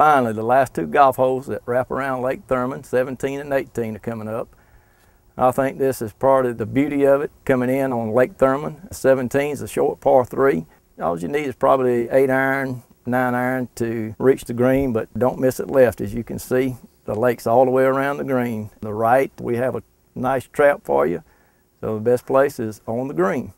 finally, the last two golf holes that wrap around Lake Thurmond, 17 and 18 are coming up. I think this is part of the beauty of it coming in on Lake Thurmond. 17 is a short par three. All you need is probably eight iron, nine iron to reach the green, but don't miss it left. As you can see, the lake's all the way around the green. The right, we have a nice trap for you. So the best place is on the green.